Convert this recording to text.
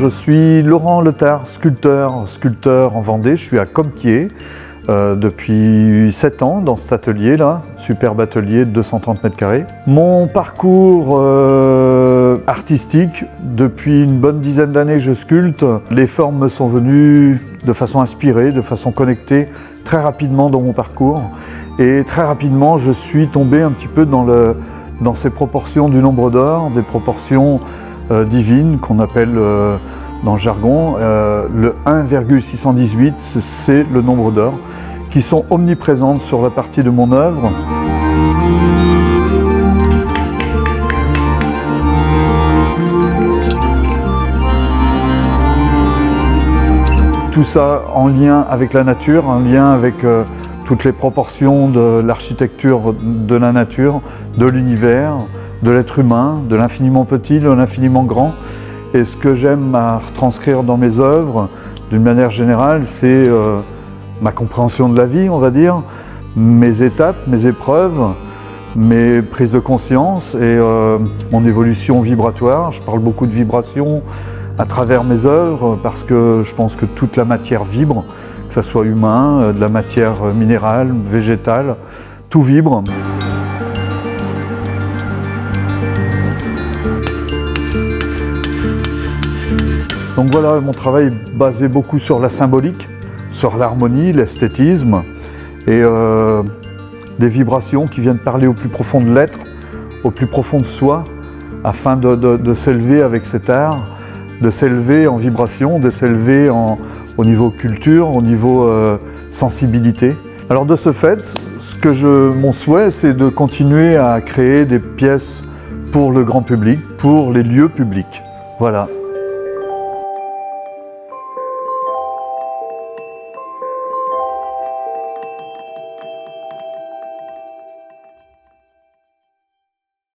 Je suis Laurent Letard, sculpteur, sculpteur en Vendée. Je suis à Compiers euh, depuis 7 ans dans cet atelier-là, superbe atelier de 230 mètres carrés. Mon parcours euh, artistique, depuis une bonne dizaine d'années je sculpte. Les formes me sont venues de façon inspirée, de façon connectée, très rapidement dans mon parcours. Et très rapidement, je suis tombé un petit peu dans, ces proportions du nombre d'or, des proportions euh, divines qu'on appelle euh, dans le jargon. Euh, le 1,618, c'est le nombre d'or qui sont omniprésentes sur la partie de mon œuvre. Tout ça en lien avec la nature, en lien avec toutes les proportions de l'architecture de la nature, de l'univers, de l'être humain, de l'infiniment petit, de l'infiniment grand. Et ce que j'aime à retranscrire dans mes œuvres, d'une manière générale, c'est euh, ma compréhension de la vie, on va dire, mes étapes, mes épreuves, mes prises de conscience et euh, mon évolution vibratoire. Je parle beaucoup de vibration à travers mes œuvres parce que je pense que toute la matière vibre, que ce soit humain, euh, de la matière minérale, végétale, tout vibre. Donc voilà, mon travail est basé beaucoup sur la symbolique, sur l'harmonie, l'esthétisme et euh, des vibrations qui viennent parler au plus profond de l'être, au plus profond de soi, afin de, s'élever avec cet art, de s'élever en vibration, de s'élever au niveau culture, au niveau euh, sensibilité. Alors de ce fait, ce que je, mon souhait, c'est de continuer à créer des pièces pour le grand public, pour les lieux publics. Voilà.